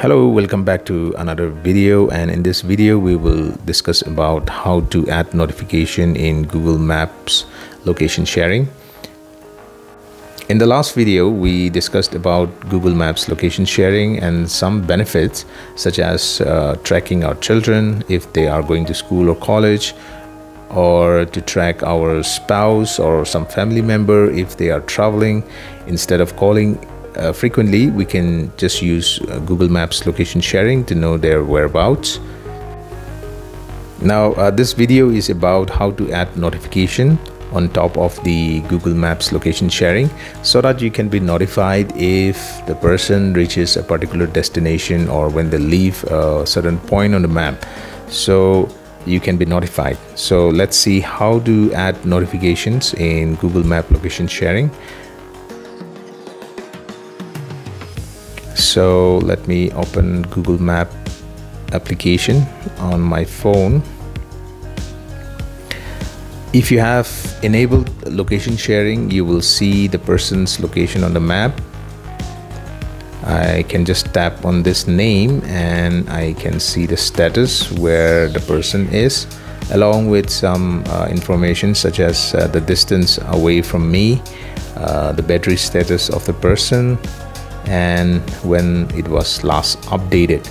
Hello, welcome back to another video and in this video we will discuss about how to add notification in Google Maps location sharing. In the last video we discussed about Google Maps location sharing and some benefits such as uh, tracking our children if they are going to school or college or to track our spouse or some family member if they are traveling instead of calling uh, frequently we can just use uh, Google Maps location sharing to know their whereabouts. Now uh, this video is about how to add notification on top of the Google Maps location sharing so that you can be notified if the person reaches a particular destination or when they leave a certain point on the map. So you can be notified. So let's see how to add notifications in Google Map location sharing. So let me open Google Map application on my phone. If you have enabled location sharing you will see the person's location on the map. I can just tap on this name and I can see the status where the person is along with some uh, information such as uh, the distance away from me uh, the battery status of the person and when it was last updated.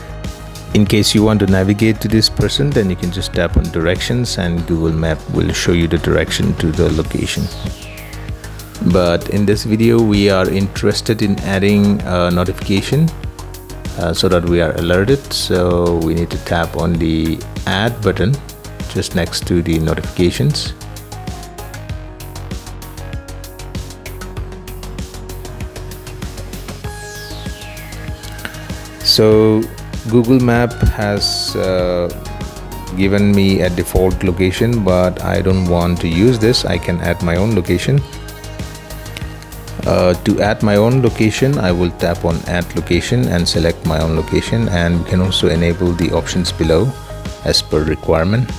In case you want to navigate to this person then you can just tap on directions and google map will show you the direction to the location. But in this video we are interested in adding a notification uh, so that we are alerted. So we need to tap on the add button just next to the notifications so Google Map has uh, given me a default location but I don't want to use this. I can add my own location. Uh, to add my own location I will tap on add location and select my own location and we can also enable the options below as per requirement.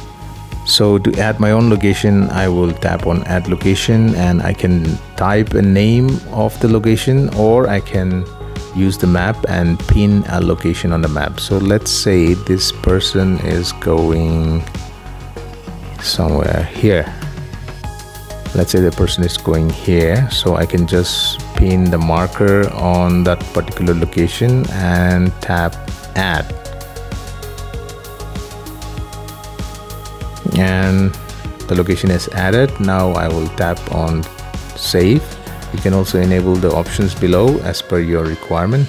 So to add my own location I will tap on add location and I can type a name of the location or I can use the map and pin a location on the map. So let's say this person is going somewhere here. Let's say the person is going here. So I can just pin the marker on that particular location and tap add. And the location is added. Now I will tap on save you can also enable the options below as per your requirement.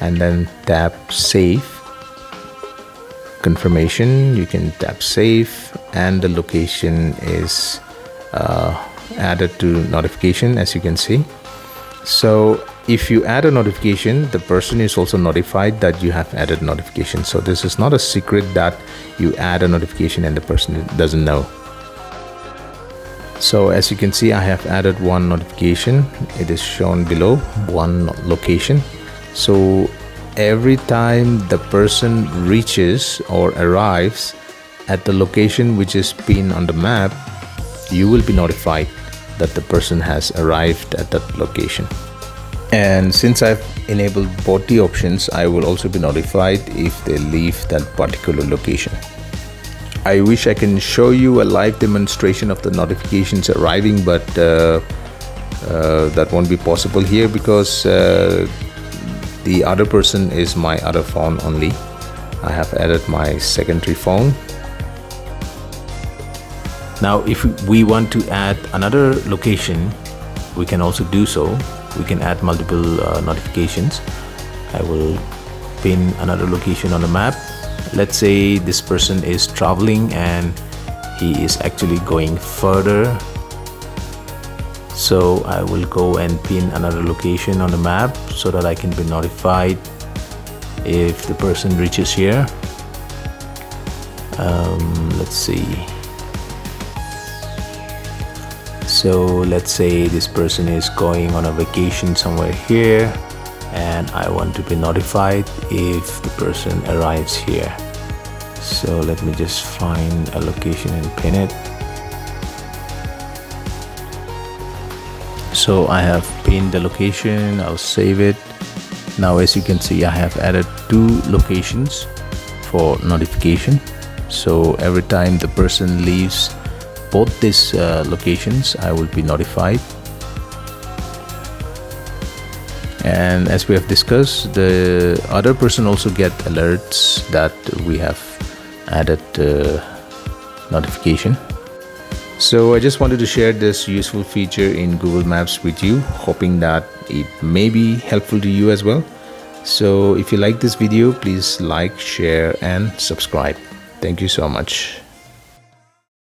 And then tap save. Confirmation you can tap save. And the location is uh, added to notification as you can see. So if you add a notification the person is also notified that you have added notification. So this is not a secret that you add a notification and the person doesn't know so as you can see I have added one notification. It is shown below one location. So every time the person reaches or arrives at the location which is pinned on the map you will be notified that the person has arrived at that location. And since I've enabled both the options I will also be notified if they leave that particular location I wish I can show you a live demonstration of the notifications arriving but uh, uh, that won't be possible here because uh, the other person is my other phone only. I have added my secondary phone. Now if we want to add another location we can also do so. We can add multiple uh, notifications. I will pin another location on the map let's say this person is traveling and he is actually going further. So I will go and pin another location on the map so that I can be notified if the person reaches here. Um, let's see. So let's say this person is going on a vacation somewhere here and I want to be notified if the person arrives here. So let me just find a location and pin it. So I have pinned the location I'll save it. Now as you can see I have added two locations for notification. So every time the person leaves both these uh, locations I will be notified and as we have discussed the other person also get alerts that we have added uh, notification. So I just wanted to share this useful feature in Google Maps with you hoping that it may be helpful to you as well. So if you like this video please like share and subscribe. Thank you so much